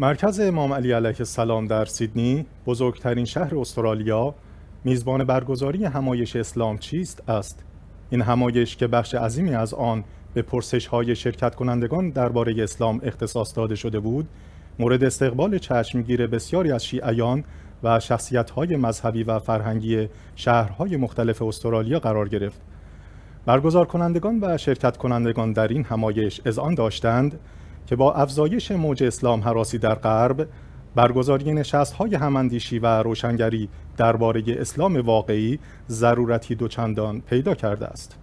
مرکز امام علی علیه السلام در سیدنی بزرگترین شهر استرالیا میزبان برگزاری همایش اسلام چیست است؟ این همایش که بخش عظیمی از آن به پرسش های شرکت کنندگان درباره اسلام اختصاص داده شده بود مورد استقبال چشمگیر بسیاری از شیعیان و شخصیت های مذهبی و فرهنگی شهرهای مختلف استرالیا قرار گرفت. برگزار کنندگان و شرکت کنندگان در این همایش از آن داشتند که با افزایش موج اسلام حراسی در غرب برگزاری نشست های هماندیشی و روشنگری درباره اسلام واقعی ضرورتی دوچندان پیدا کرده است.